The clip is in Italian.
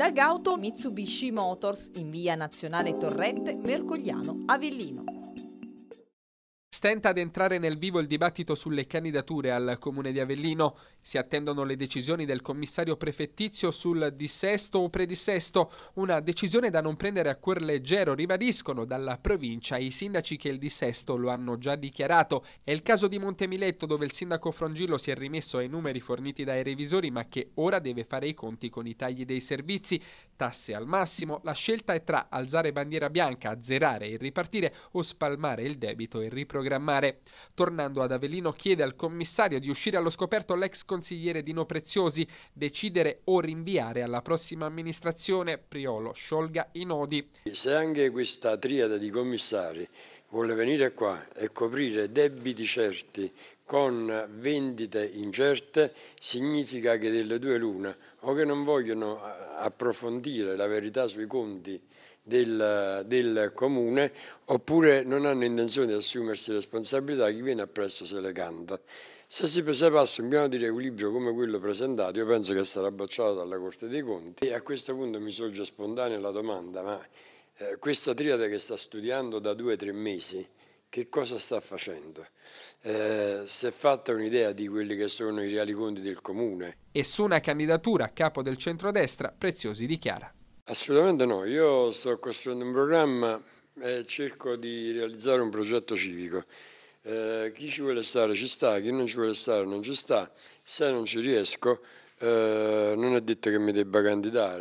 Da Gauto Mitsubishi Motors in via Nazionale Torrette, Mercogliano, Avellino. Stenta ad entrare nel vivo il dibattito sulle candidature al comune di Avellino. Si attendono le decisioni del commissario prefettizio sul dissesto o predissesto, una decisione da non prendere a cuor leggero, ribadiscono dalla provincia i sindaci che il dissesto lo hanno già dichiarato. È il caso di Montemiletto dove il sindaco Frongillo si è rimesso ai numeri forniti dai revisori ma che ora deve fare i conti con i tagli dei servizi, tasse al massimo, la scelta è tra alzare bandiera bianca, azzerare e ripartire o spalmare il debito e riprogrammare riprogrammare. Tornando ad Avellino chiede al commissario di uscire allo scoperto l'ex consigliere Dino Preziosi, decidere o rinviare alla prossima amministrazione Priolo sciolga i nodi. Se anche questa triade di commissari vuole venire qua e coprire debiti certi con vendite incerte significa che delle due l'una o che non vogliono approfondire la verità sui conti del, del, comune oppure non hanno intenzione di assumersi responsabilità, chi viene appresso se le canta. Se si passa un piano di riequilibrio come quello presentato, io penso che sarà bocciato dalla Corte dei Conti e a questo punto mi sorge spontanea la domanda, ma eh, questa triade che sta studiando da due o tre mesi, che cosa sta facendo? Eh, si è fatta un'idea di quelli che sono i reali conti del comune. E su una candidatura a capo del centrodestra, Preziosi dichiara. Assolutamente no, io sto costruendo un programma e cerco di realizzare un progetto civico. Eh, chi ci vuole stare ci sta, chi non ci vuole stare non ci sta, se non ci riesco eh, non è detto che mi debba candidare.